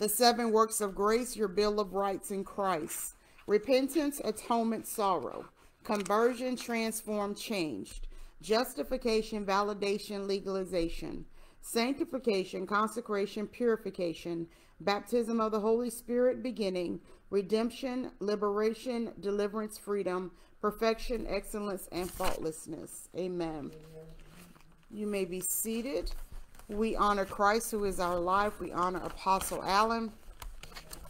The seven works of grace, your bill of rights in Christ. Repentance, atonement, sorrow. Conversion, transformed, changed. Justification, validation, legalization. Sanctification, consecration, purification. Baptism of the Holy Spirit, beginning. Redemption, liberation, deliverance, freedom. Perfection, excellence, and faultlessness. Amen. Amen. You may be seated. We honor Christ, who is our life. We honor Apostle Allen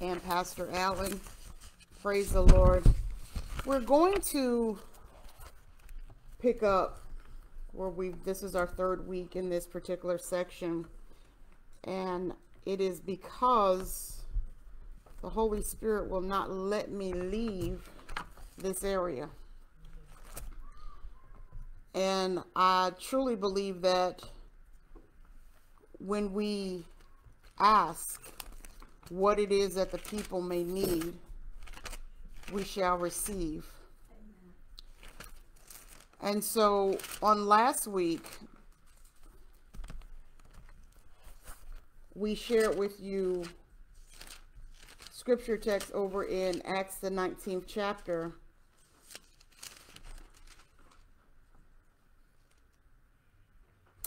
and Pastor Allen. Praise the Lord. We're going to pick up where we this is our third week in this particular section and it is because the Holy Spirit will not let me leave this area and I truly believe that when we ask what it is that the people may need, we shall receive. And so on last week, we shared with you scripture text over in Acts the 19th chapter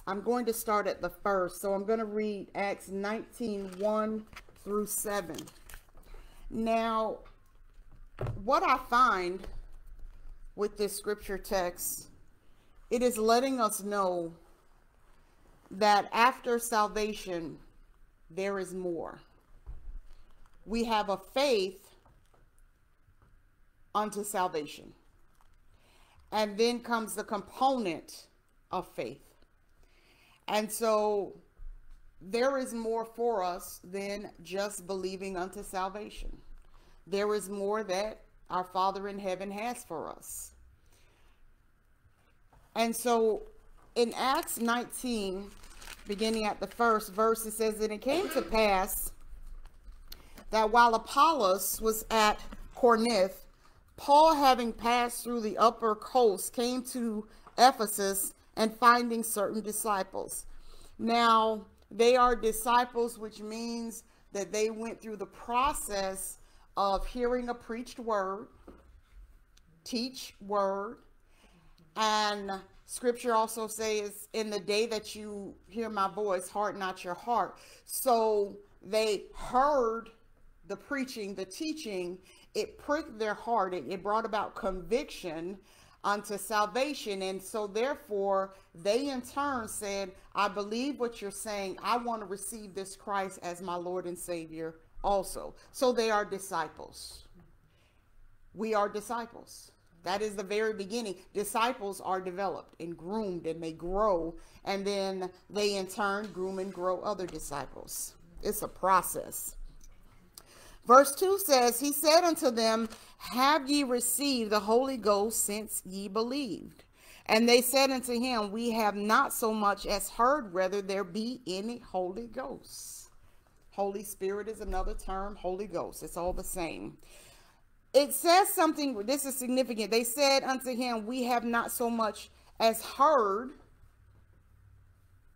I'm going to start at the first. So I'm going to read Acts 19, 1 through 7. Now, what I find with this scripture text, it is letting us know that after salvation, there is more. We have a faith unto salvation. And then comes the component of faith. And so there is more for us than just believing unto salvation. There is more that our Father in heaven has for us. And so in Acts 19, beginning at the first verse, it says, And it came to pass that while Apollos was at Corinth, Paul, having passed through the upper coast, came to Ephesus and finding certain disciples. Now, they are disciples, which means that they went through the process of hearing a preached word, teach word, and scripture also says, in the day that you hear my voice, harden not your heart. So they heard the preaching, the teaching, it pricked their heart, it, it brought about conviction unto salvation. And so therefore, they in turn said, I believe what you're saying. I want to receive this Christ as my Lord and Savior also. So they are disciples. We are disciples. That is the very beginning. Disciples are developed and groomed and they grow. And then they in turn groom and grow other disciples. It's a process. Verse 2 says, He said unto them, Have ye received the Holy Ghost since ye believed? And they said unto him, We have not so much as heard whether there be any Holy Ghost. Holy Spirit is another term, Holy Ghost. It's all the same. It says something, this is significant. They said unto him, We have not so much as heard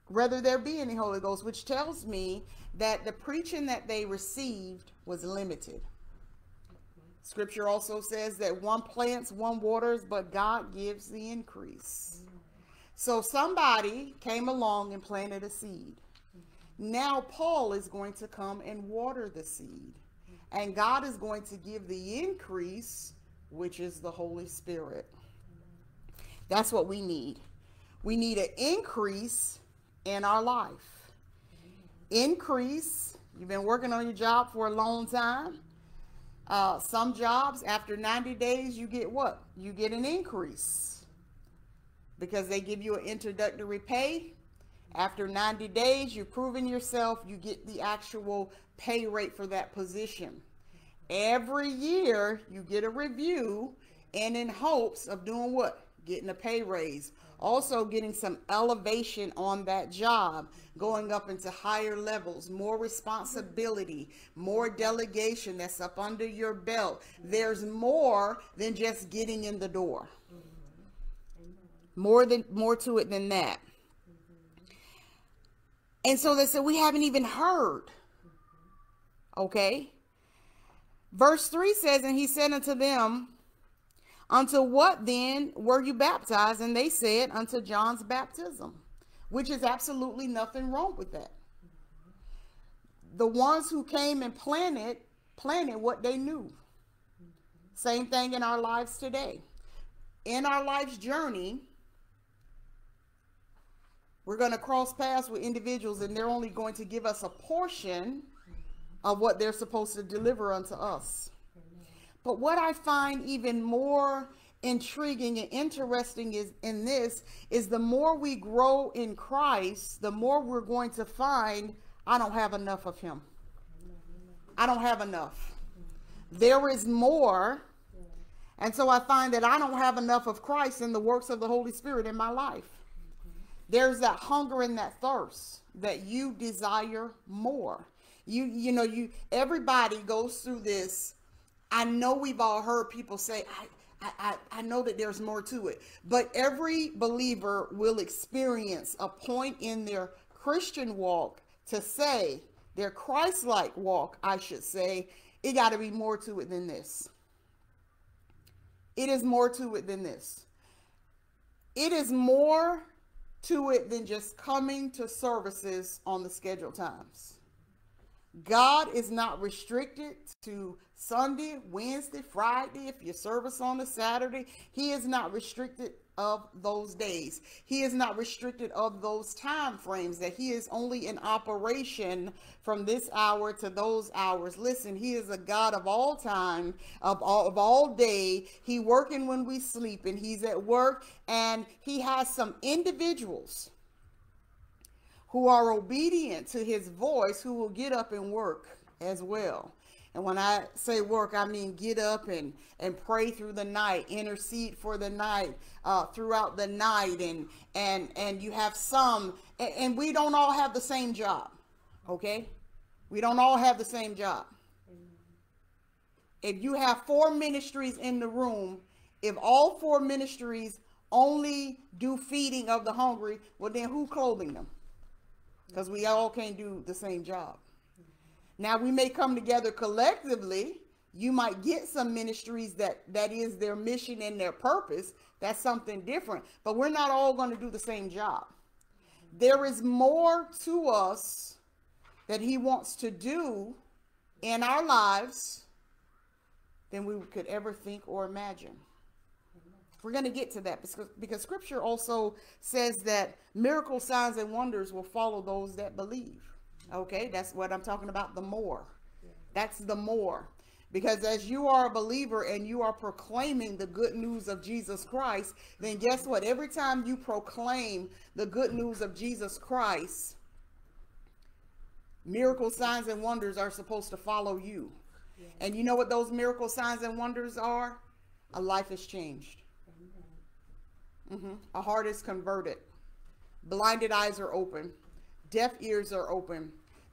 whether there be any Holy Ghost, which tells me that the preaching that they received was limited. Scripture also says that one plants, one waters, but God gives the increase. So somebody came along and planted a seed. Now Paul is going to come and water the seed. And God is going to give the increase, which is the Holy Spirit. That's what we need. We need an increase in our life. Increase You've been working on your job for a long time. Uh, some jobs, after 90 days, you get what? You get an increase because they give you an introductory pay. After 90 days, you've proven yourself, you get the actual pay rate for that position. Every year, you get a review and in hopes of doing what? Getting a pay raise also getting some elevation on that job, going up into higher levels, more responsibility, more delegation that's up under your belt. There's more than just getting in the door. More than more to it than that. And so they said, we haven't even heard Okay. Verse 3 says, And he said unto them, Unto what then were you baptized? And they said, Unto John's baptism, which is absolutely nothing wrong with that. The ones who came and planted, planted what they knew. Same thing in our lives today. In our life's journey, we're going to cross paths with individuals and they're only going to give us a portion of what they're supposed to deliver unto us. But what I find even more intriguing and interesting is in this is the more we grow in Christ, the more we're going to find I don't have enough of him. I don't have enough. There is more. And so I find that I don't have enough of Christ and the works of the Holy Spirit in my life. There's that hunger and that thirst that you desire more. You you know you everybody goes through this. I know we've all heard people say I I, I know that there's more to it, but every believer will experience a point in their Christian walk to say their Christ-like walk, I should say, it got to be more to it than this. It is more to it than this. It is more to it than just coming to services on the scheduled times. God is not restricted to Sunday, Wednesday, Friday, if you service on a Saturday. He is not restricted of those days. He is not restricted of those time frames that he is only in operation from this hour to those hours. Listen, he is a God of all time, of all of all day. He working when we sleep and he's at work and he has some individuals who are obedient to his voice who will get up and work as well. And when I say work, I mean get up and, and pray through the night, intercede for the night, uh, throughout the night. And, and, and you have some, and, we don't all have the same job. Okay. We don't all have the same job. If you have four ministries in the room, if all four ministries only do feeding of the hungry, well, then who clothing them? Because we all can't do the same job. Now we may come together collectively. You might get some ministries that that is their mission and their purpose. That's something different. But we're not all going to do the same job. There is more to us that he wants to do in our lives than we could ever think or imagine. We're going to get to that because, because scripture also says that miracle signs and wonders will follow those that believe. Okay, that's what I'm talking about. The more. That's the more. Because as you are a believer and you are proclaiming the good news of Jesus Christ, then guess what? Every time you proclaim the good news of Jesus Christ, miracle signs and wonders are supposed to follow you. Yeah. And you know what those miracle signs and wonders are? A life is changed. Mm -hmm. A heart is converted. Blinded eyes are open deaf ears are open,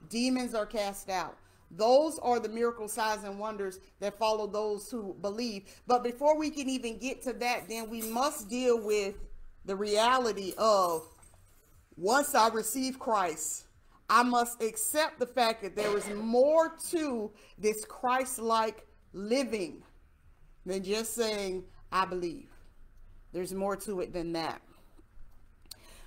demons are cast out. Those are the miracle signs and wonders that follow those who believe. But before we can even get to that, then we must deal with the reality of once I receive Christ, I must accept the fact that there is more to this Christ-like living than just saying, I believe. There's more to it than that.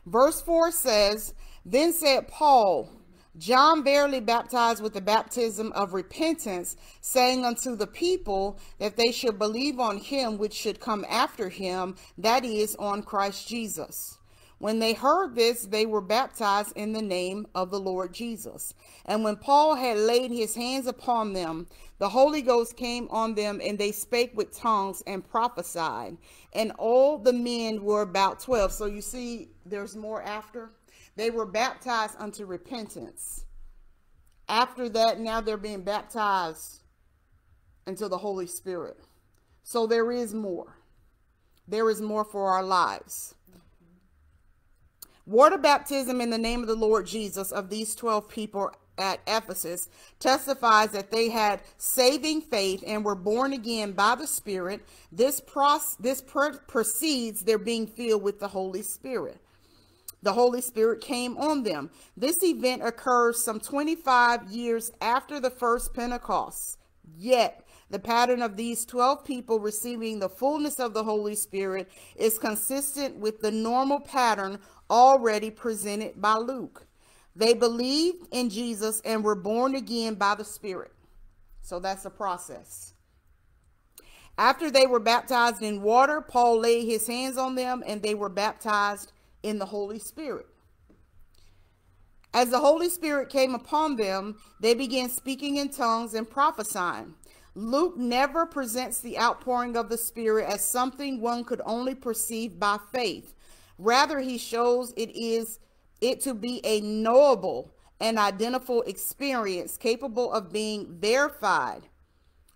Verse 4 says, then said Paul, John verily baptized with the baptism of repentance, saying unto the people that they should believe on him which should come after him, that is, on Christ Jesus. When they heard this, they were baptized in the name of the Lord Jesus. And when Paul had laid his hands upon them, the Holy Ghost came on them, and they spake with tongues and prophesied. And all the men were about 12. So you see, there's more after. They were baptized unto repentance. After that, now they're being baptized into the Holy Spirit. So there is more. There is more for our lives. Water baptism in the name of the Lord Jesus of these 12 people at Ephesus testifies that they had saving faith and were born again by the Spirit. This, pros this precedes their being filled with the Holy Spirit. the Holy Spirit came on them. This event occurs some 25 years after the first Pentecost. Yet, the pattern of these 12 people receiving the fullness of the Holy Spirit is consistent with the normal pattern already presented by Luke. They believed in Jesus and were born again by the Spirit. So that's a process. After they were baptized in water, Paul laid his hands on them and they were baptized in the Holy Spirit. As the Holy Spirit came upon them, they began speaking in tongues and prophesying. Luke never presents the outpouring of the Spirit as something one could only perceive by faith. Rather, he shows it is it to be a knowable and identifiable experience capable of being verified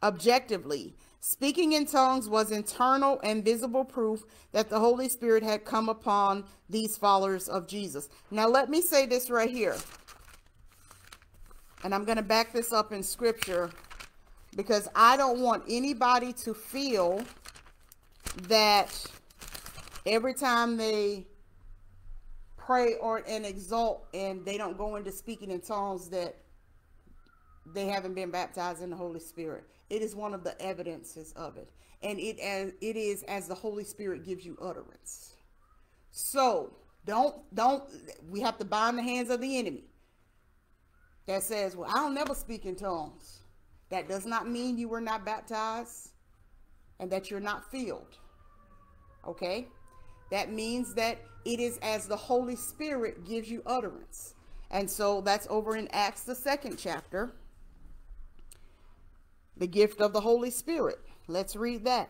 objectively. Speaking in tongues was internal and visible proof that the Holy Spirit had come upon these followers of Jesus. Now, let me say this right here. And I'm going to back this up in scripture because I don't want anybody to feel that every time they pray or and exalt and they don't go into speaking in tongues that they haven't been baptized in the Holy Spirit. It is one of the evidences of it. And it as it is as the Holy Spirit gives you utterance. So don't don't we have to bind the hands of the enemy that says, Well, I'll never speak in tongues. That does not mean you were not baptized and that you're not filled. Okay? That means that it is as the Holy Spirit gives you utterance. And so that's over in Acts, the second chapter. The gift of the Holy Spirit. Let's read that.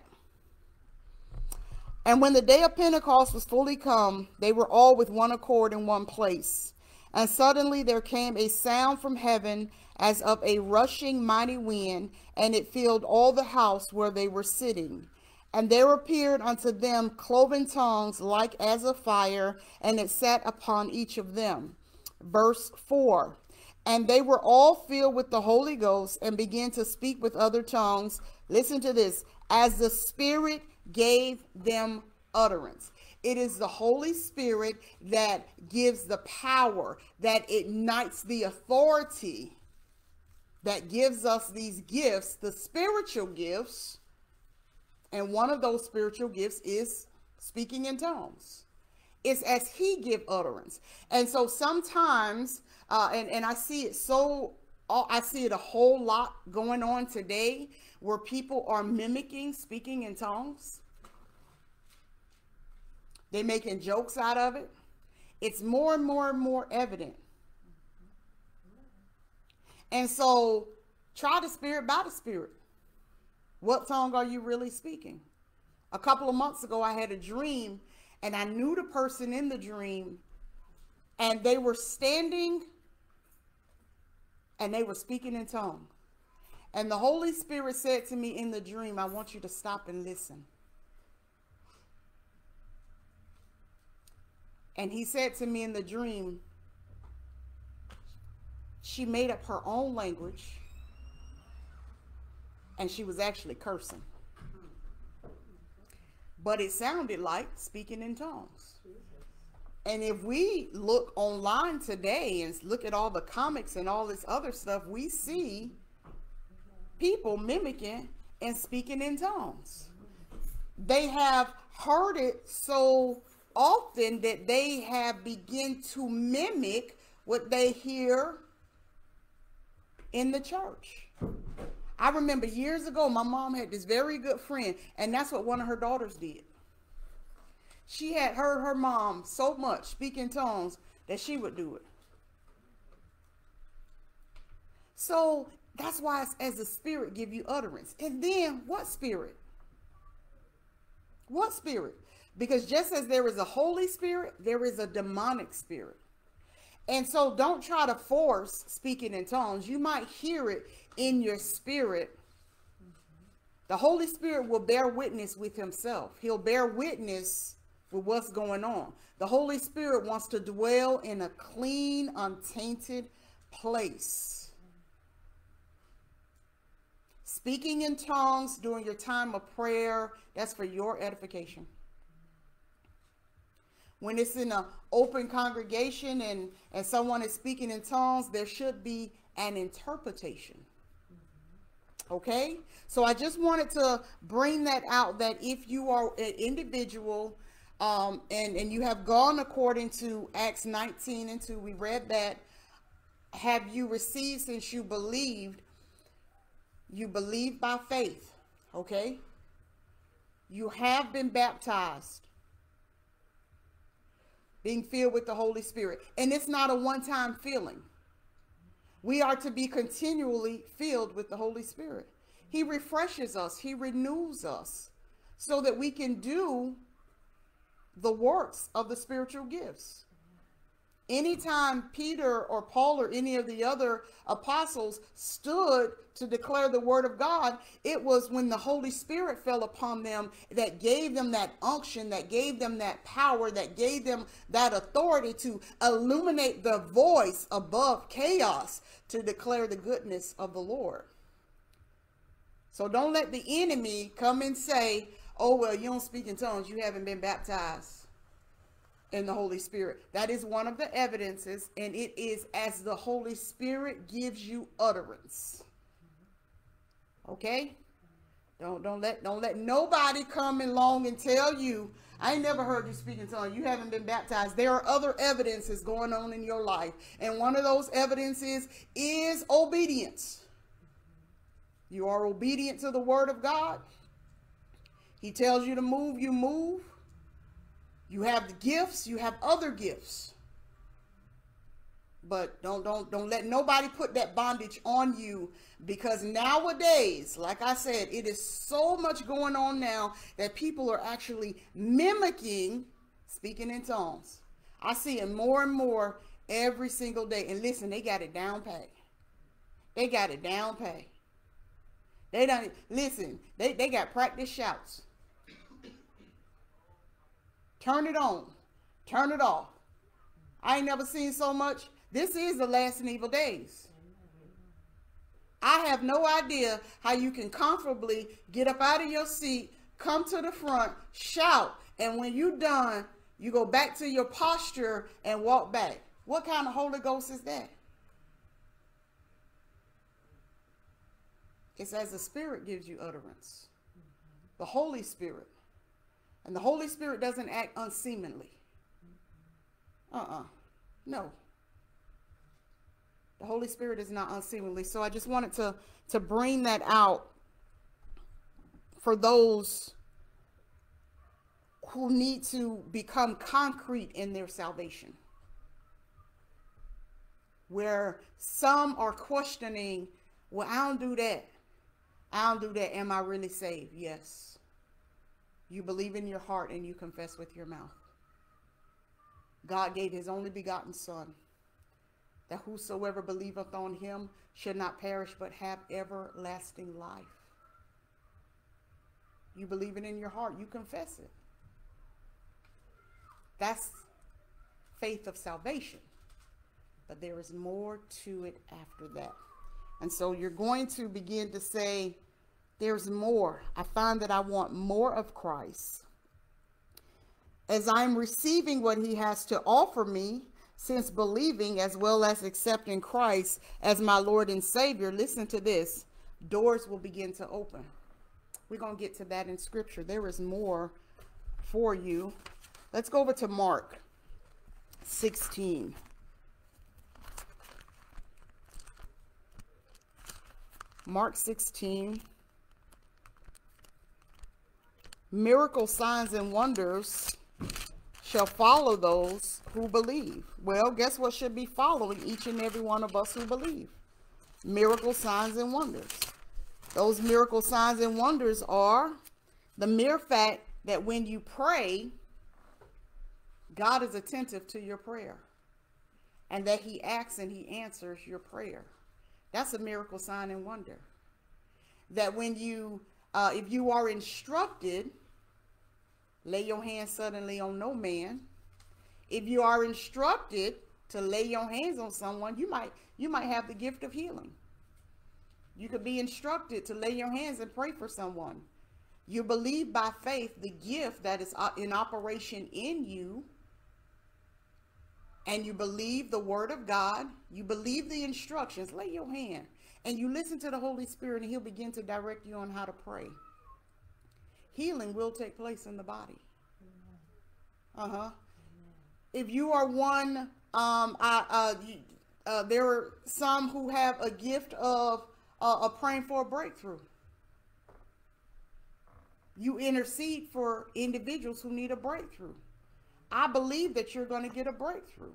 And when the day of Pentecost was fully come, they were all with one accord in one place. And suddenly there came a sound from heaven as of a rushing mighty wind, and it filled all the house where they were sitting. And there appeared unto them cloven tongues like as of fire, and it sat upon each of them. Verse 4 And they were all filled with the Holy Ghost and began to speak with other tongues. Listen to this as the Spirit gave them utterance. It is the Holy Spirit that gives the power, that ignites the authority, that gives us these gifts, the spiritual gifts and one of those spiritual gifts is speaking in tongues. It's as he give utterance. And so sometimes, uh, and, and I see it so, I see it a whole lot going on today where people are mimicking speaking in tongues. They're making jokes out of it. It's more and more and more evident. And so try the spirit by the spirit. What tongue are you really speaking? A couple of months ago, I had a dream and I knew the person in the dream and they were standing and they were speaking in tongue. And the Holy Spirit said to me in the dream, I want you to stop and listen. And he said to me in the dream, she made up her own language and she was actually cursing. But it sounded like speaking in tongues. And if we look online today and look at all the comics and all this other stuff, we see people mimicking and speaking in tongues. They have heard it so often that they have begin to mimic what they hear in the church. I remember years ago, my mom had this very good friend, and that's what one of her daughters did. She had heard her mom so much speak in tongues that she would do it. So that's why it's as the spirit give you utterance. And then what spirit? What spirit? Because just as there is a Holy Spirit, there is a demonic spirit. And so don't try to force speaking in tongues. You might hear it in your spirit, the Holy Spirit will bear witness with himself. He'll bear witness with what's going on. The Holy Spirit wants to dwell in a clean, untainted place. Speaking in tongues during your time of prayer, that's for your edification. When it's in an open congregation and, and someone is speaking in tongues, there should be an interpretation. Okay? So I just wanted to bring that out that if you are an individual um, and, and you have gone according to Acts 19 and 2, we read that, have you received since you believed? You believe by faith. Okay? You have been baptized being filled with the Holy Spirit. And it's not a one time feeling. We are to be continually filled with the Holy Spirit. He refreshes us, He renews us so that we can do the works of the spiritual gifts. Anytime Peter or Paul or any of the other apostles stood to declare the word of God, it was when the Holy Spirit fell upon them that gave them that unction, that gave them that power, that gave them that authority to illuminate the voice above chaos to declare the goodness of the Lord. So don't let the enemy come and say, oh, well, you don't speak in tongues. You haven't been baptized in the Holy Spirit. That is one of the evidences, and it is as the Holy Spirit gives you utterance. Okay? Don't don't let don't let nobody come along and tell you, I ain't never heard you speak in tongues. You haven't been baptized. There are other evidences going on in your life. And one of those evidences is obedience. You are obedient to the word of God. He tells you to move, you move. You have the gifts, you have other gifts. But don't don't don't let nobody put that bondage on you because nowadays, like I said, it is so much going on now that people are actually mimicking speaking in tongues. I see it more and more every single day. And listen, they got it down pay. They got it down pay. They don't listen, they, they got practice shouts. Turn it on. Turn it off. I ain't never seen so much. This is the last and evil days. I have no idea how you can comfortably get up out of your seat, come to the front, shout, and when you're done, you go back to your posture and walk back. What kind of Holy Ghost is that? It's as the Spirit gives you utterance. The Holy Spirit. And the Holy Spirit doesn't act unseemly. Uh-uh. No. The Holy Spirit is not unseemly. So I just wanted to, to bring that out for those who need to become concrete in their salvation. Where some are questioning, well, I don't do that. I don't do that. Am I really saved? Yes. You believe in your heart and you confess with your mouth. God gave his only begotten Son, that whosoever believeth on him should not perish but have everlasting life. You believe it in your heart, you confess it. That's faith of salvation. But there is more to it after that. And so you're going to begin to say, there's more. I find that I want more of Christ. As I'm receiving what he has to offer me, since believing as well as accepting Christ as my Lord and Savior, listen to this, doors will begin to open. We're going to get to that in scripture. There is more for you. Let's go over to Mark 16. Mark 16 miracle signs and wonders shall follow those who believe. Well, guess what should be following each and every one of us who believe? Miracle signs and wonders. Those miracle signs and wonders are the mere fact that when you pray, God is attentive to your prayer and that he acts and he answers your prayer. That's a miracle sign and wonder. That when you, uh, if you are instructed lay your hands suddenly on no man. If you are instructed to lay your hands on someone, you might you might have the gift of healing. You could be instructed to lay your hands and pray for someone. You believe by faith the gift that is uh, in operation in you and you believe the word of God, you believe the instructions, lay your hand and you listen to the Holy Spirit and he'll begin to direct you on how to pray. Healing will take place in the body. Uh-huh. If you are one, um, I, uh, you, uh, there are some who have a gift of, uh, praying for a breakthrough. You intercede for individuals who need a breakthrough. I believe that you're going to get a breakthrough.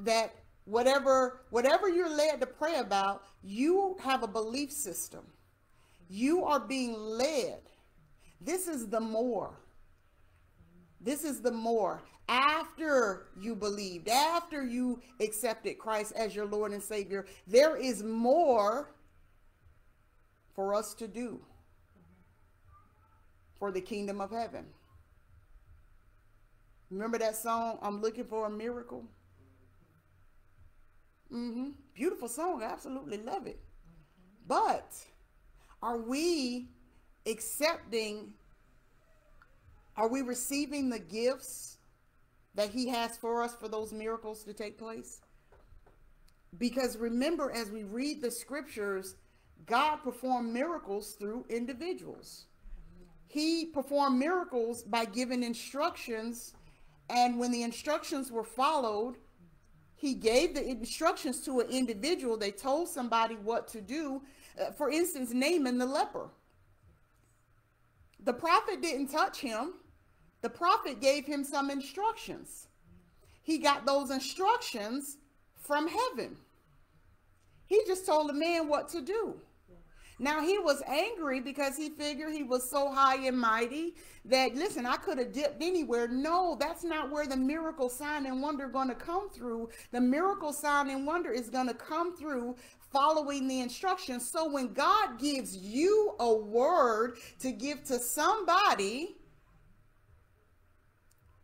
That whatever whatever you're led to pray about, you have a belief system. You are being led. This is the more. This is the more. After you believed, after you accepted Christ as your Lord and Savior, there is more for us to do for the kingdom of heaven. Remember that song, I'm looking for a miracle? Mm-hmm. Beautiful song. I absolutely love it. But are we accepting, are we receiving the gifts that he has for us for those miracles to take place? Because remember, as we read the scriptures, God performed miracles through individuals. He performed miracles by giving instructions and when the instructions were followed, he gave the instructions to an individual. They told somebody what to do. Uh, for instance, Naaman the leper. The prophet didn't touch him. The prophet gave him some instructions. He got those instructions from heaven. He just told the man what to do. Now he was angry because he figured he was so high and mighty that, listen, I could have dipped anywhere. No, that's not where the miracle sign and wonder going to come through. The miracle sign and wonder is going to come through following the instructions. So when God gives you a word to give to somebody,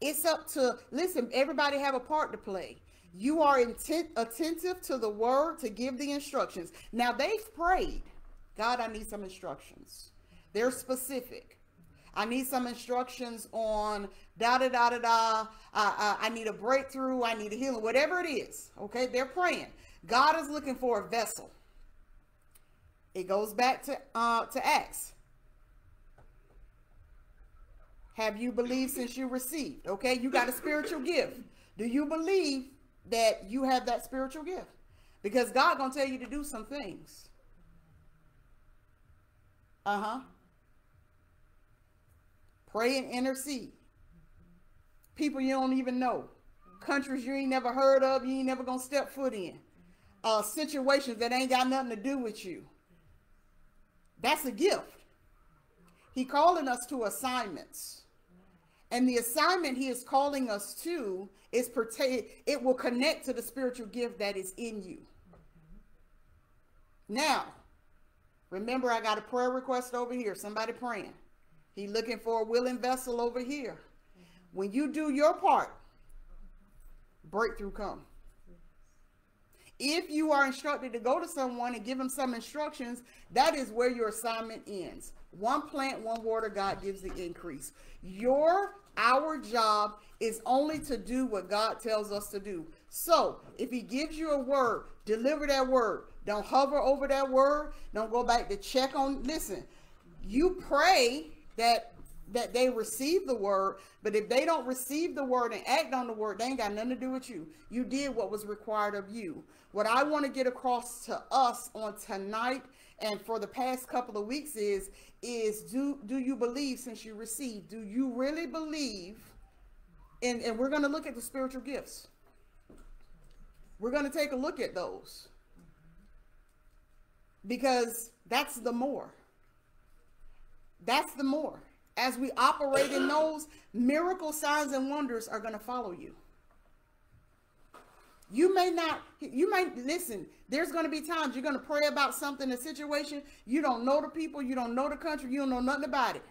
it's up to, listen, everybody have a part to play. You are intent, attentive to the word to give the instructions. Now they've prayed. God, I need some instructions. They're specific. I need some instructions on da da da da da. I need a breakthrough. I need a healing, whatever it is. Okay, they're praying. God is looking for a vessel. It goes back to uh, to Acts. Have you believed since you received? Okay, you got a spiritual gift. Do you believe that you have that spiritual gift? Because God gonna tell you to do some things. Uh-huh. Pray and intercede. People you don't even know. Countries you ain't never heard of, you ain't never gonna step foot in. Uh, situations that ain't got nothing to do with you. That's a gift. He calling us to assignments. And the assignment he is calling us to is pertain it will connect to the spiritual gift that is in you. Now, Remember, I got a prayer request over here. Somebody praying. He looking for a willing vessel over here. When you do your part, breakthrough come. If you are instructed to go to someone and give them some instructions, that is where your assignment ends. One plant, one water, God gives the increase. Your, our job is only to do what God tells us to do. So if he gives you a word, deliver that word. Don't hover over that word. Don't go back to check on. Listen, you pray that that they receive the word, but if they don't receive the word and act on the word, they ain't got nothing to do with you. You did what was required of you. What I want to get across to us on tonight and for the past couple of weeks is is do do you believe since you received? Do you really believe? And and we're going to look at the spiritual gifts. We're going to take a look at those because that's the more. That's the more. As we operate in those, miracle signs and wonders are going to follow you. You may not, you might listen. There's going to be times you're going to pray about something, a situation. You don't know the people, you don't know the country, you don't know nothing about it.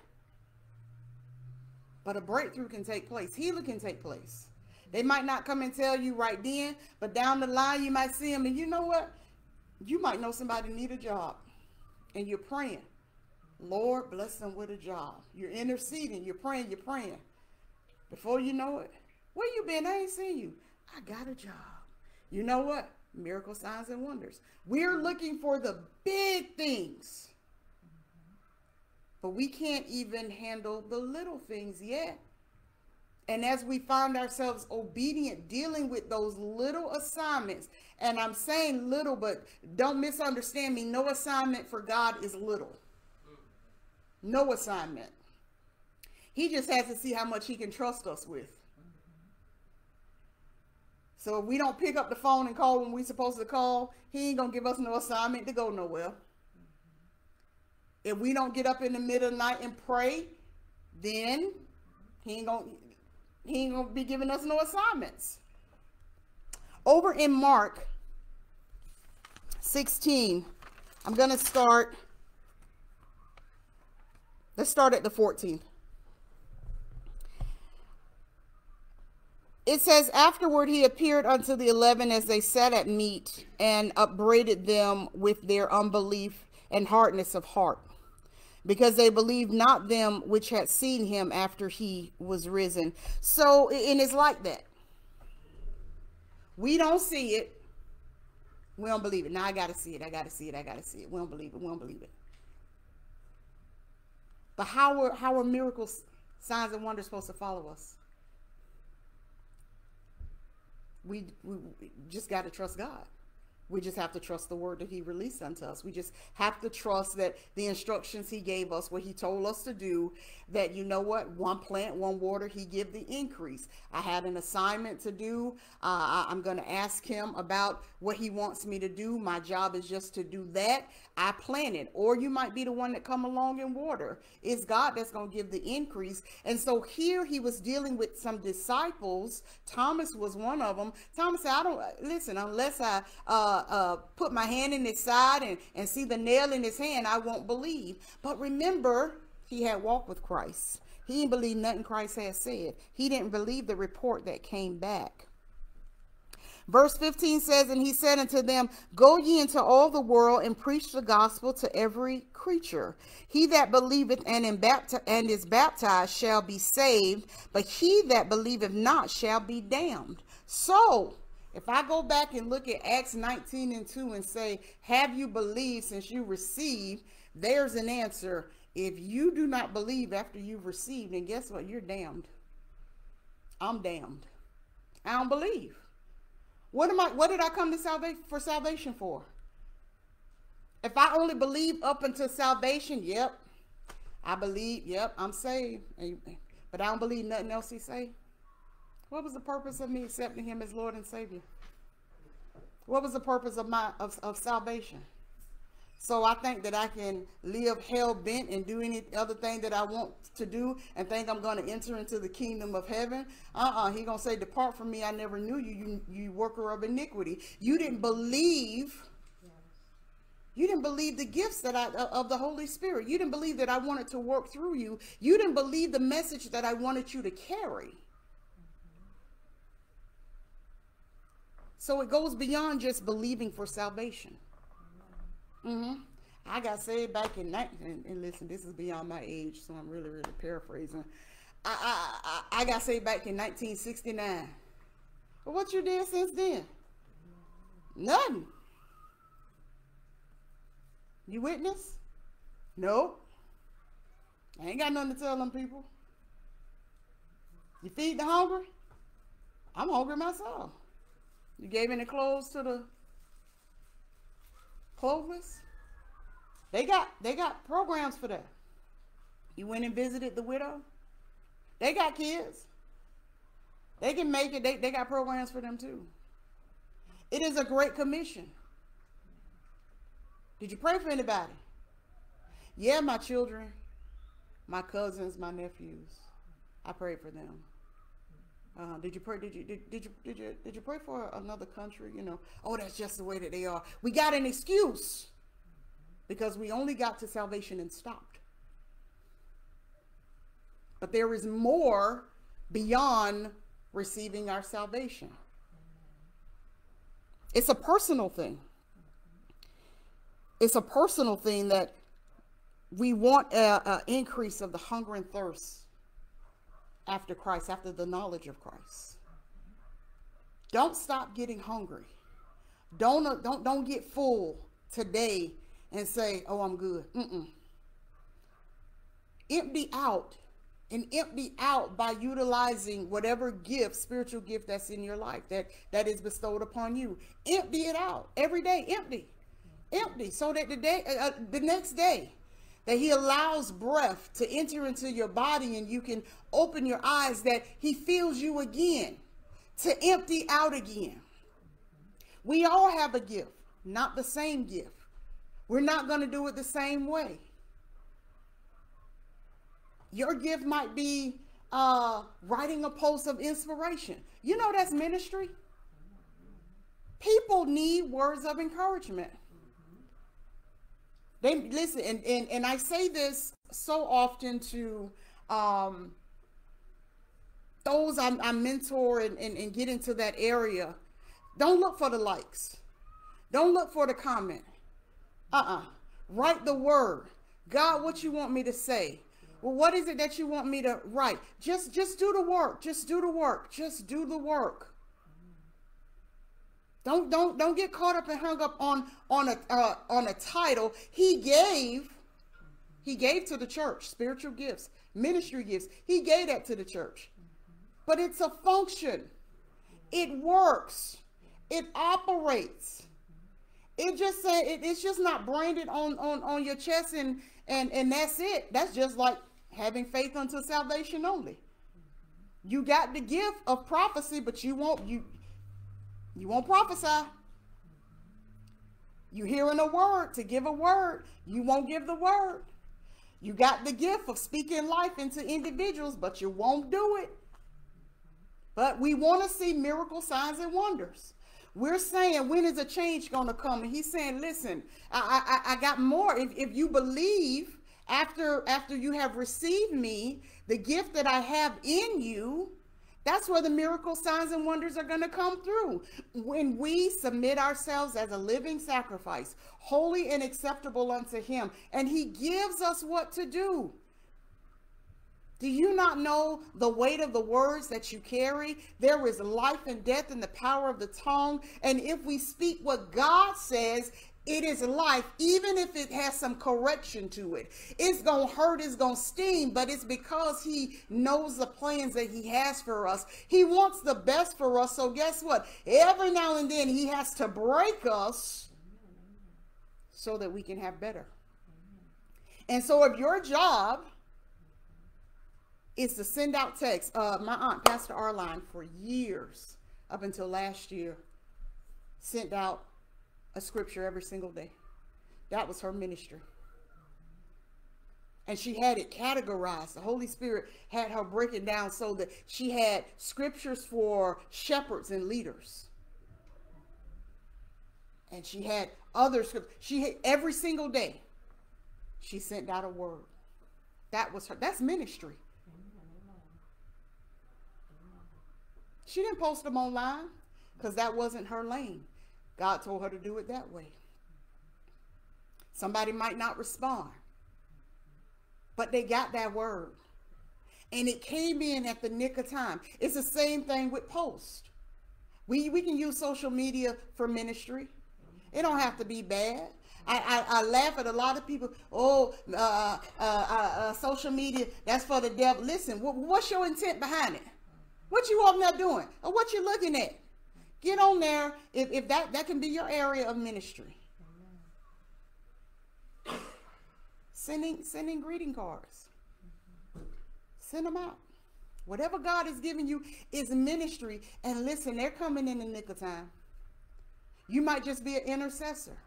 But a breakthrough can take place, healing can take place. They might not come and tell you right then, but down the line you might see them, and you know what? You might know somebody need a job and you're praying. Lord, bless them with a job. You're interceding. You're praying. You're praying. Before you know it, Where you been? I ain't seen you. I got a job. You know what? Miracle signs and wonders. We're looking for the big things. But we can't even handle the little things yet. And as we find ourselves obedient, dealing with those little assignments, and I'm saying little, but don't misunderstand me. No assignment for God is little. No assignment. He just has to see how much he can trust us with. So if we don't pick up the phone and call when we're supposed to call, he ain't to give us no assignment to go nowhere. If we don't get up in the middle of the night and pray, then he ain't gonna he ain't to be giving us no assignments. Over in Mark 16, I'm to start Let's start at the 14th. It says afterward he appeared unto the eleven as they sat at meat and upbraided them with their unbelief and hardness of heart because they believed not them which had seen him after he was risen. So and it's like that. We don't see it. We don't believe it. Now i gotta see it. I gotta see it. I gotta see it. We don't believe it. We don't believe it. But how are how are miracles signs and wonders supposed to follow us we, we, we just got to trust God. We just have to trust the word that he released unto us. We just have to trust that the instructions he gave us, what he told us to do, that you know what, one plant, one water, he give the increase. I had an assignment to do. Uh, I'm going to ask him about what he wants me to do. My job is just to do that. I planted, or you might be the one that come along and water. It's God that's going to give the increase. And so here he was dealing with some disciples. Thomas was one of them. Thomas said, I don't, listen, unless I uh, uh, put my hand in his side and, and see the nail in his hand, I won't believe. But remember, he had walked with Christ. He didn't believe nothing Christ had said. He didn't believe the report that came back. Verse 15 says, And he said unto them, Go ye into all the world and preach the gospel to every creature. He that believeth and, and is baptized shall be saved, but he that believeth not shall be damned. So, if I go back and look at Acts 19 and 2 and say, Have you believed since you received? There's an answer. If you do not believe after you've received, then guess what? You're damned. I'm damned. I don't believe. What am I what did I come to salvation for salvation for? If I only believe up until salvation, yep. I believe, yep, I'm saved. But I don't believe nothing else he say. What was the purpose of me accepting him as Lord and Savior? What was the purpose of my of, of salvation? So I think that I can live hell bent and do any other thing that I want to do and think I'm going to enter into the kingdom of heaven. Uh-uh. He going to say, depart from me. I never knew you, you, you worker of iniquity. You didn't believe. You didn't believe the gifts that I uh, of the Holy Spirit. You didn't believe that I wanted to work through you. You didn't believe the message that I wanted you to carry. So it goes beyond just believing for salvation. Mm-hmm. I got saved back in 19, and, and, listen, this is beyond my age, so I'm really, really paraphrasing. I, I, I, I got saved back in 1969. But what you did since then? Nothing. You witness? No. I ain't got nothing to tell them people. You feed the hungry? I'm hungry myself. You gave any clothes to the Clovis. They got they got programs for that. You went and visited the widow. They got kids. They can make it. They, they got programs for them too. It is a great commission. Did you pray for anybody? Yeah, my children, my cousins, my nephews. I prayed for them. Uh, did you pray? Did you did, did you did you did you pray for another country? You know, oh, that's just the way that they are. We got an excuse because we only got to salvation and stopped. But there is more beyond receiving our salvation. It's a personal thing. It's a personal thing that we want an increase of the hunger and thirst after Christ, after the knowledge of Christ. Don't stop getting hungry. Don't don't don't get full today and say, "Oh, I'm good." Mm-mm. Empty out and empty out by utilizing whatever gift, spiritual gift that's in your life that that is bestowed upon you. Empty it out every day. Empty, empty, so that the day, uh, uh the next day, that He allows breath to enter into your body and you can open your eyes. That He fills you again to empty out again. We all have a gift, not the same gift. We're not going to do it the same way. Your gift might be uh, writing a post of inspiration. You know that's ministry. People need words of encouragement. They listen, and, and, and I say this so often to um, those I, I mentor and, and, and get into that area. Don't look for the likes. Don't look for the comment. Uh-uh. Write the word. God, what you want me to say? Well, what is it that you want me to write? Just just do the work. Just do the work. Just do the work. Don't don't don't get caught up and hung up on on a uh, on a title. He gave he gave to the church spiritual gifts, ministry gifts. He gave that to the church. But it's a function. It works. It operates. It just say it, it's just not branded on on on your chest and and and that's it. That's just like having faith unto salvation only. You got the gift of prophecy, but you won't you you won't prophesy. You hearing a word to give a word, you won't give the word. You got the gift of speaking life into individuals, but you won't do it. But we want to see miracle signs and wonders. We're saying, when is a change going to come? And he's saying, listen, I, I, I got more. If, if you believe after, after you have received me, the gift that I have in you, that's where the miracle signs and wonders are going to come through. When we submit ourselves as a living sacrifice, holy and acceptable unto him, and he gives us what to do. Do you not know the weight of the words that you carry? There is life and death in the power of the tongue. And if we speak what God says, it is life, even if it has some correction to it. It's going to hurt, it's going to sting, but it's because He knows the plans that He has for us. He wants the best for us. So, guess what? Every now and then, He has to break us so that we can have better. And so, if your job is to send out texts. Uh, my aunt, Pastor Arline, for years, up until last year, sent out a scripture every single day. That was her ministry. And she had it categorized. The Holy Spirit had her breaking down so that she had scriptures for shepherds and leaders. And she had other scriptures. She had every single day. She sent out a word. That was her. That's ministry. She didn't post them online because that wasn't her lane. God told her to do it that way. Somebody might not respond, but they got that word. And it came in at the nick of time. It's the same thing with post. We, we can use social media for ministry. It don't have to be bad. I, I, I, laugh at a lot of people. Oh, uh, uh, uh, uh social media, that's for the devil. Listen, what, what's your intent behind it? What you up there doing? Or what you looking at? Get on there if, if that, that can be your area of ministry. Sending, sending greeting cards. Send them out. Whatever God is giving you is ministry. And listen, they're coming in the nick of time. You might just be an intercessor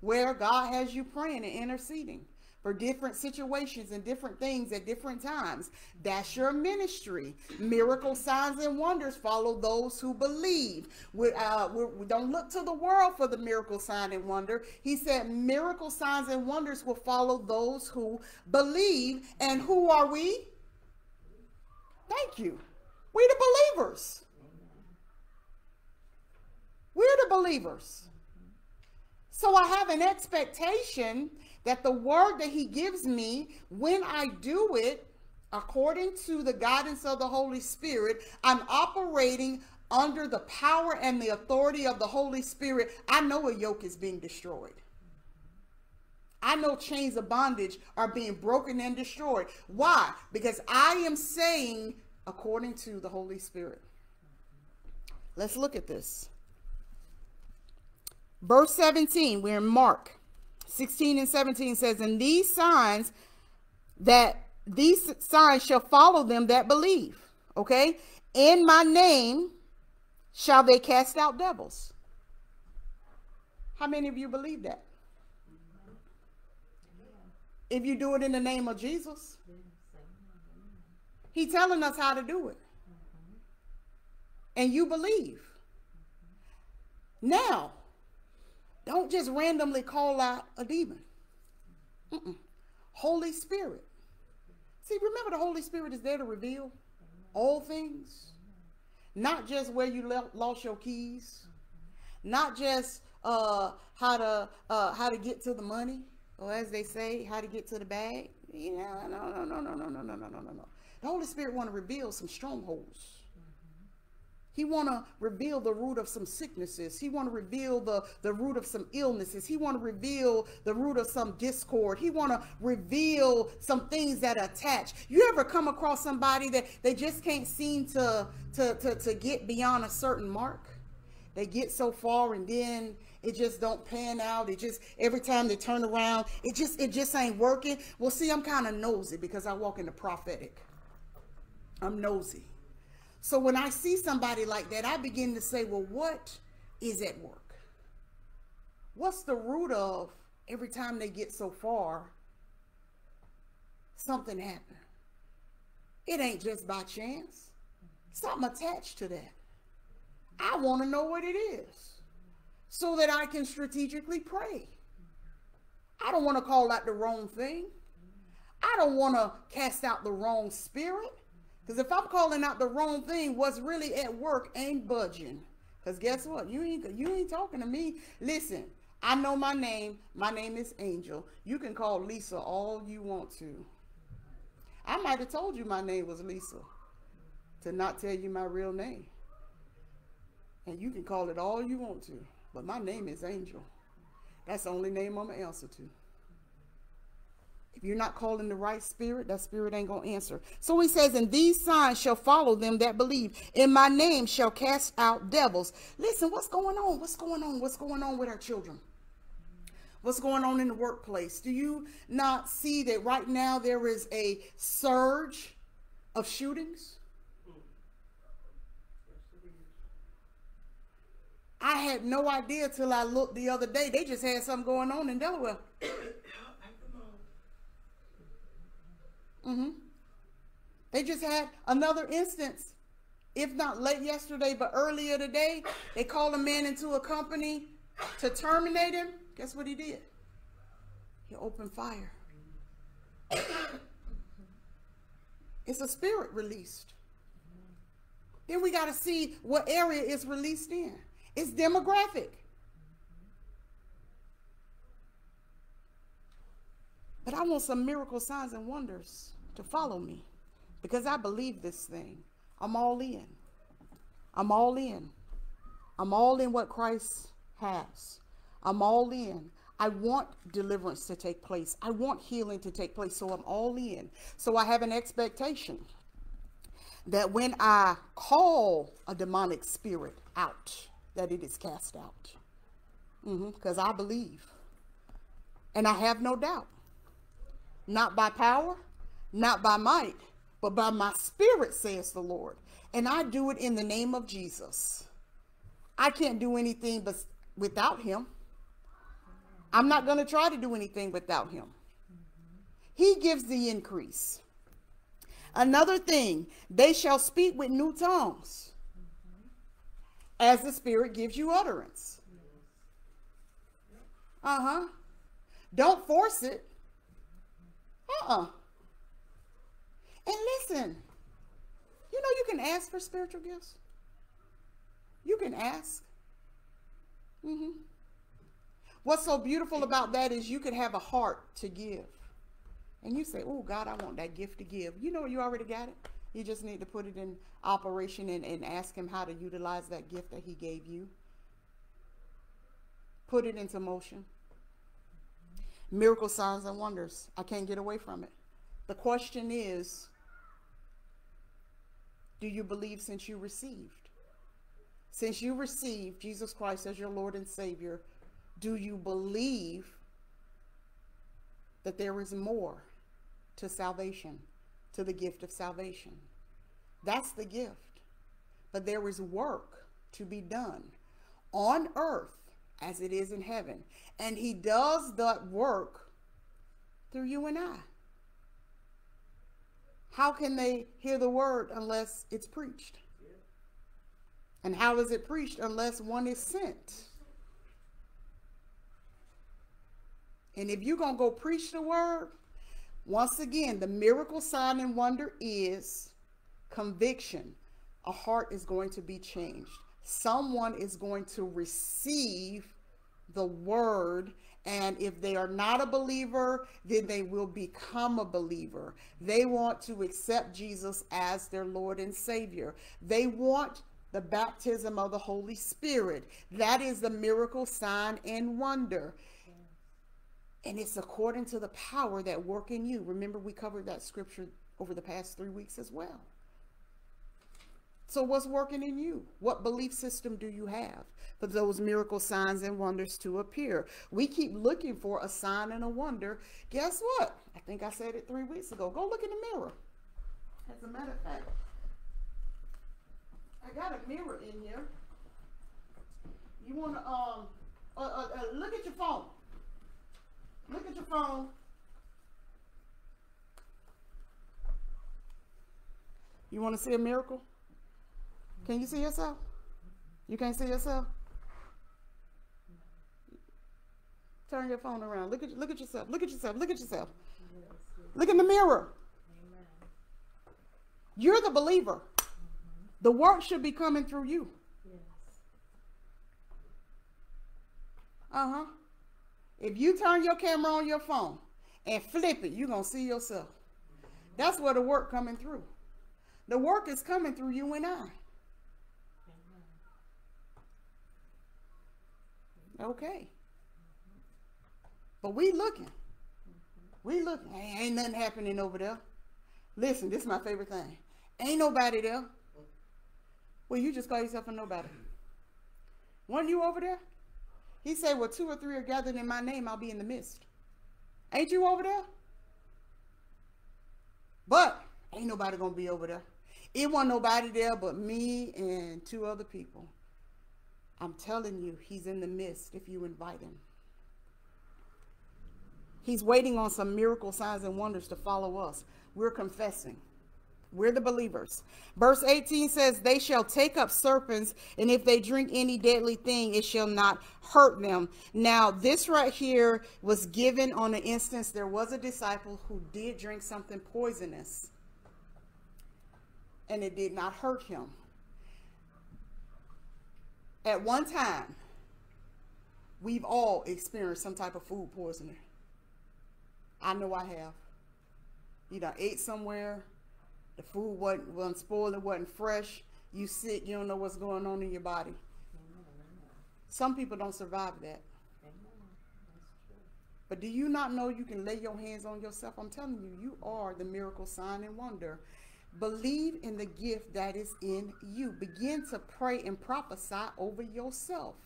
where God has you praying and interceding for different situations and different things at different times. That's your ministry. Miracle signs and wonders follow those who believe. We, uh, we don't look to the world for the miracle sign and wonder. He said miracle signs and wonders will follow those who believe. And who are we? Thank you. We're the believers. We're the believers. So I have an expectation that the word that he gives me, when I do it, according to the guidance of the Holy Spirit, I'm operating under the power and the authority of the Holy Spirit, I know a yoke is being destroyed. I know chains of bondage are being broken and destroyed. Why? Because I am saying according to the Holy Spirit. Let's look at this. Verse 17, we're in Mark 16 and 17 says, And these signs that these signs shall follow them that believe. Okay. In my name shall they cast out devils. How many of you believe that? If you do it in the name of Jesus, He's telling us how to do it. And you believe. Now, don't just randomly call out a demon. Mm -mm. Holy Spirit. See, remember the Holy Spirit is there to reveal all things. Not just where you lost your keys. Not just uh, how to uh, how to get to the money, or as they say, how to get to the bag. You know, no, no, no, no, no, no, no, no, no, no. The Holy Spirit want to reveal some strongholds. He want to reveal the root of some sicknesses. He want to reveal the, the root of some illnesses. He want to reveal the root of some discord. He want to reveal some things that attach. You ever come across somebody that they just can't seem to, to, to, to get beyond a certain mark? They get so far and then it just don't pan out. It just, every time they turn around, it just, it just ain't working. Well, see, I'm kind of nosy because I walk in the prophetic. I'm nosy. So when I see somebody like that, I begin to say, well, what is at work? What's the root of every time they get so far, something happened? It ain't just by chance. Something attached to that. I want to know what it is so that I can strategically pray. I don't want to call out the wrong thing. I don't want to cast out the wrong spirit. Because if I'm calling out the wrong thing, what's really at work ain't budging. Because guess what? You ain't you ain't talking to me. Listen, I know my name. My name is Angel. You can call Lisa all you want to. I might have told you my name was Lisa to not tell you my real name. And you can call it all you want to. But my name is Angel. That's the only name I'm going to answer to. If you're not calling the right spirit, that spirit ain't going to answer. So he says, and these signs shall follow them that believe. In my name shall cast out devils. Listen, what's going on? What's going on? What's going on with our children? What's going on in the workplace? Do you not see that right now there is a surge of shootings? I had no idea till I looked the other day. They just had something going on in Delaware. Mm-hmm. They just had another instance, if not late yesterday, but earlier today. They called a man into a company to terminate him. Guess what he did? He opened fire. it's a spirit released. Then we got to see what area it's released in. It's demographic. But I want some miracle signs and wonders to follow me because I believe this thing. I'm all in. I'm all in. I'm all in what Christ has. I'm all in. I want deliverance to take place. I want healing to take place. So I'm all in. So I have an expectation that when I call a demonic spirit out, that it is cast out. Because mm -hmm, I believe. And I have no doubt. Not by power, not by might, but by my spirit, says the Lord. And I do it in the name of Jesus. I can't do anything but without him. I'm not going to try to do anything without him. He gives the increase. Another thing, they shall speak with new tongues as the Spirit gives you utterance. Uh huh. Don't force it. Uh uh and listen, you know you can ask for spiritual gifts. You can ask. Mm-hmm. What's so beautiful about that is you can have a heart to give. And you say, oh, God, I want that gift to give. You know you already got it. You just need to put it in operation and, and ask him how to utilize that gift that he gave you. Put it into motion. Miracle signs and wonders. I can't get away from it. The question is, do you believe since you received? Since you received Jesus Christ as your Lord and Savior, do you believe that there is more to salvation, to the gift of salvation? That's the gift. But there is work to be done on earth as it is in heaven. And he does that work through you and I. How can they hear the word unless it's preached? And how is it preached unless one is sent? And if you're going to go preach the word, once again, the miracle sign and wonder is conviction. A heart is going to be changed. Someone is going to receive the word and if they are not a believer, then they will become a believer. They want to accept Jesus as their Lord and Savior. They want the baptism of the Holy Spirit. That is the miracle sign and wonder. And it's according to the power that work in you. Remember, we covered that scripture over the past three weeks as well. So what's working in you? What belief system do you have for those miracle signs and wonders to appear? We keep looking for a sign and a wonder. Guess what? I think I said it three weeks ago. Go look in the mirror. As a matter of fact, I got a mirror in here. You want to um uh, uh, uh, look at your phone. Look at your phone. You want to see a miracle? Can you see yourself? You can't see yourself? Turn your phone around. Look at look at yourself. Look at yourself. Look at yourself. Look in the mirror. You're the believer. The work should be coming through you. Uh-huh. If you turn your camera on your phone and flip it, you're going to see yourself. That's where the work coming through. The work is coming through you and I. Okay. But we looking. We looking. Hey, ain't nothing happening over there. Listen, this is my favorite thing. Ain't nobody there. Well, you just call yourself a nobody. Weren't you over there? He said, well, two or three are gathered in my name, I'll be in the midst. Ain't you over there? But ain't nobody to be over there. It wasn't nobody there but me and two other people. I'm telling you, he's in the midst if you invite him. He's waiting on some miracle signs and wonders to follow us. We're confessing. We're the believers. Verse 18 says, They shall take up serpents, and if they drink any deadly thing, it shall not hurt them. Now, this right here was given on an instance. There was a disciple who did drink something poisonous, and it did not hurt him. At one time, we've all experienced some type of food poisoning. I know I have. You know, ate somewhere, the food wasn't, wasn't spoiled, it wasn't fresh. You sick, you don't know what's going on in your body. Some people don't survive that. But do you not know you can lay your hands on yourself? I'm telling you, you are the miracle sign and wonder. Believe in the gift that is in you. Begin to pray and prophesy over yourself.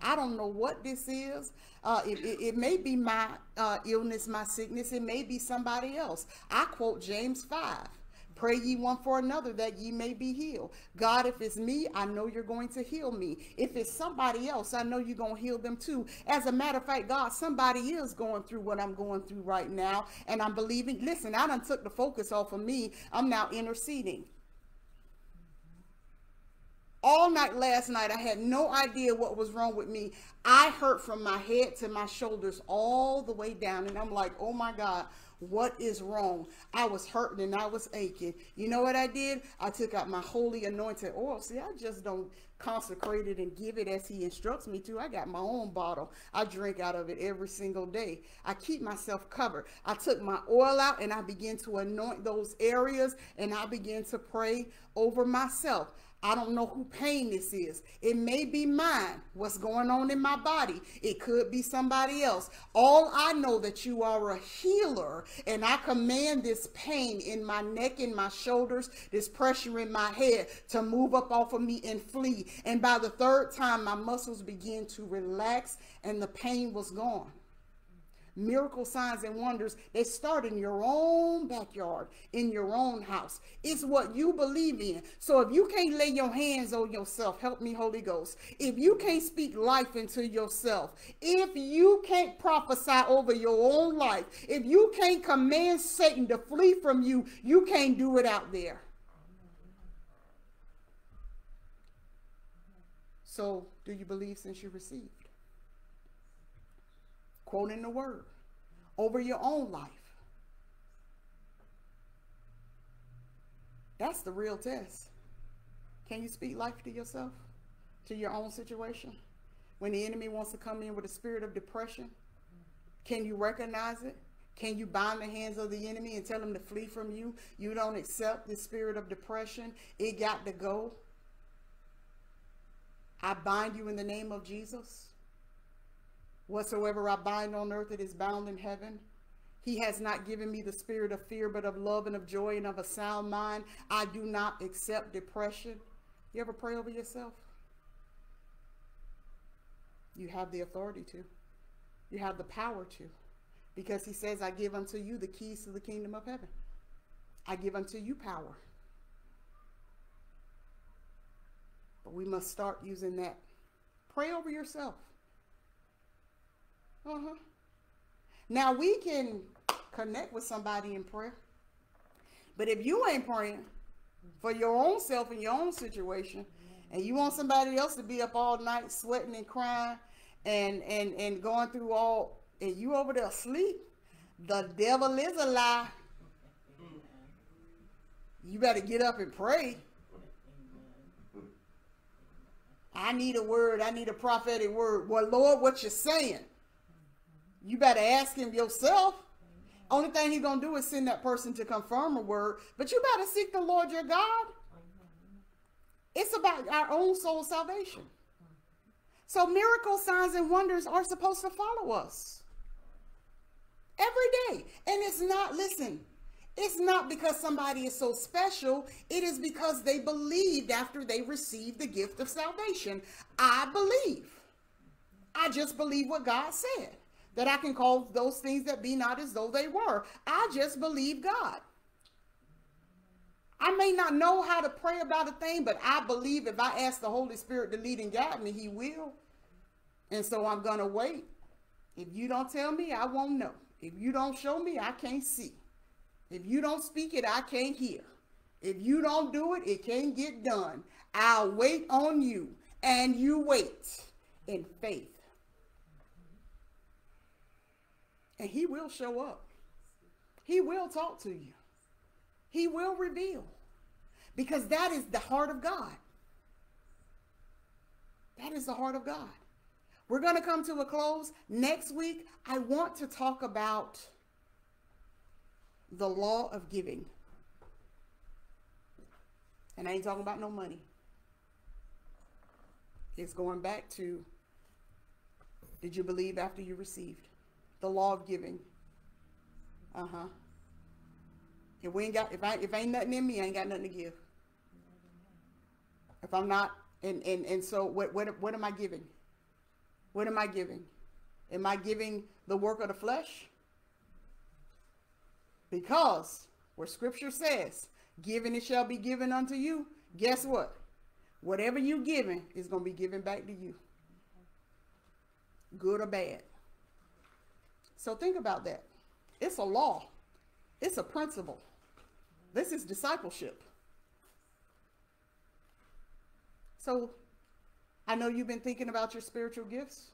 I don't know what this is. Uh, it, it, it, may be my uh, illness, my sickness. It may be somebody else. I quote James 5. Pray ye one for another that ye may be healed. God, if it's me, I know you're going to heal me. If it's somebody else, I know you're going to heal them too. As a matter of fact, God, somebody is going through what I'm going through right now. And I'm believing, listen, I done took the focus off of me. I'm now interceding. All night last night, I had no idea what was wrong with me. I hurt from my head to my shoulders all the way down. And I'm like, oh my God, what is wrong. I was hurting and I was aching. You know what I did? I took out my holy anointed oil. See, I just don't consecrate it and give it as he instructs me to. I got my own bottle. I drink out of it every single day. I keep myself covered. I took my oil out and I began to anoint those areas and I began to pray over myself. I don't know who pain this is. It may be mine, what's going on in my body. It could be somebody else. All I know that you are a healer and I command this pain in my neck, in my shoulders, this pressure in my head to move up off of me and flee. And by the third time, my muscles begin to relax and the pain was gone miracle signs and wonders. They start in your own backyard in your own house. It's what you believe in. So if you can't lay your hands on yourself help me holy ghost. If you can't speak life into yourself if you can't prophesy over your own life if you can't command satan to flee from you you can't do it out there. So do you believe since you received quoting the word over your own life. That's the real test. Can you speak life to yourself, to your own situation? When the enemy wants to come in with a spirit of depression, can you recognize it? Can you bind the hands of the enemy and tell him to flee from you? You don't accept the spirit of depression. It got to go. I bind you in the name of Jesus. Whatsoever I bind on earth, it is bound in heaven. He has not given me the spirit of fear, but of love and of joy and of a sound mind. I do not accept depression. You ever pray over yourself? You have the authority to. You have the power to. Because he says, I give unto you the keys to the kingdom of heaven. I give unto you power. But we must start using that. Pray over yourself. Uh-huh. Now we can connect with somebody in prayer. But if you ain't praying for your own self and your own situation, and you want somebody else to be up all night sweating and crying and and and going through all and you over there asleep, the devil is a lie. You better get up and pray. I need a word. I need a prophetic word. Well, Lord, what you saying? You better ask him yourself. Only thing he's going to do is send that person to confirm a word. But you better seek the Lord your God. It's about our own soul salvation. So miracles, signs, and wonders are supposed to follow us every day. And it's not, listen, it's not because somebody is so special. It is because they believed after they received the gift of salvation. I believe. I just believe what God said that I can call those things that be not as though they were. I just believe God. I may not know how to pray about a thing, but I believe if I ask the Holy Spirit to lead and guide me, he will. And so I'm going to wait. If you don't tell me, I won't know. If you don't show me, I can't see. If you don't speak it, I can't hear. If you don't do it, it can't get done. I'll wait on you and you wait in faith. And he will show up. He will talk to you. He will reveal. Because that is the heart of God. That is the heart of God. We're going to come to a close. Next week, I want to talk about the law of giving. And I ain't talking about no money. It's going back to, did you believe after you received? The law of giving. Uh-huh. If we ain't got if I if ain't nothing in me, I ain't got nothing to give. If I'm not and and and so what what what am I giving? What am I giving? Am I giving the work of the flesh? Because where scripture says, given it shall be given unto you, guess what? Whatever you giving is going to be given back to you. Good or bad. So think about that. It's a law. It's a principle. This is discipleship. So I know you've been thinking about your spiritual gifts.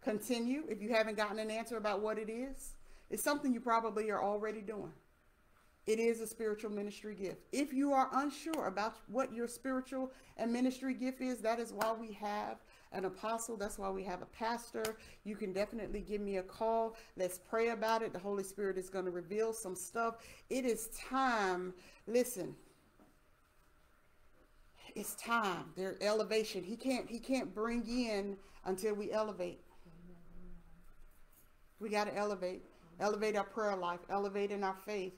Continue if you haven't gotten an answer about what it is. It's something you probably are already doing. It is a spiritual ministry gift. If you are unsure about what your spiritual and ministry gift is, that is why we have an apostle. That's why we have a pastor. You can definitely give me a call. Let's pray about it. The Holy Spirit is going to reveal some stuff. It is time. Listen, it's time. Their elevation. He can't. He can't bring in until we elevate. We got to elevate. Elevate our prayer life. Elevate in our faith.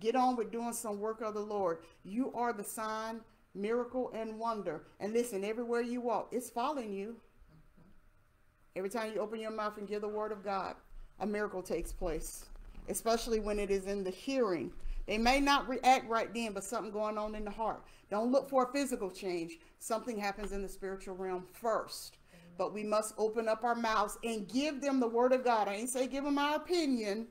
Get on with doing some work of the Lord. You are the sign, miracle, and wonder. And listen, everywhere you walk, it's following you. Every time you open your mouth and give the word of God, a miracle takes place, especially when it is in the hearing. They may not react right then, but something going on in the heart. Don't look for a physical change. Something happens in the spiritual realm first. But we must open up our mouths and give them the word of God. I ain't say give them my opinion.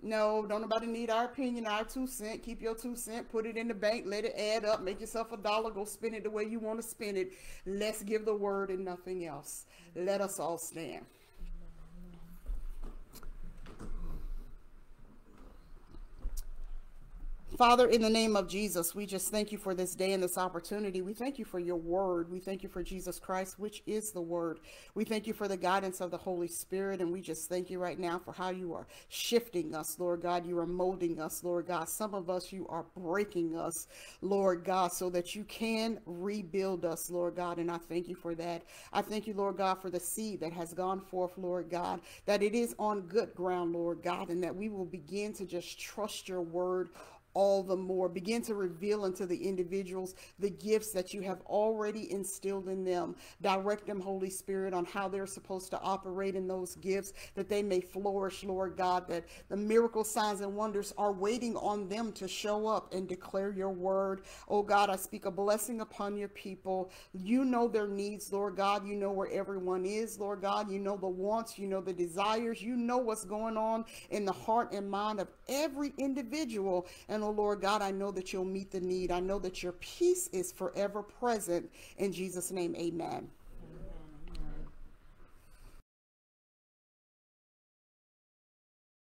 No, don't nobody need our opinion, our two cent. Keep your two cent, put it in the bank, let it add up, make yourself a dollar, go spend it the way you want to spend it. Let's give the word and nothing else. Let us all stand. Father, in the name of Jesus, we just thank you for this day and this opportunity. We thank you for your word. We thank you for Jesus Christ, which is the word. We thank you for the guidance of the Holy Spirit. And we just thank you right now for how you are shifting us, Lord God. You are molding us, Lord God. Some of us, you are breaking us, Lord God, so that you can rebuild us, Lord God. And I thank you for that. I thank you, Lord God, for the seed that has gone forth, Lord God, that it is on good ground, Lord God, and that we will begin to just trust your word all the more. Begin to reveal unto the individuals the gifts that you have already instilled in them. Direct them, Holy Spirit, on how they're supposed to operate in those gifts, that they may flourish, Lord God, that the miracle signs and wonders are waiting on them to show up and declare your word. Oh God, I speak a blessing upon your people. You know their needs, Lord God. You know where everyone is, Lord God. You know the wants, you know the desires. You know what's going on in the heart and mind of every individual. And oh Lord God, I know that you'll meet the need. I know that your peace is forever present. In Jesus' name, amen.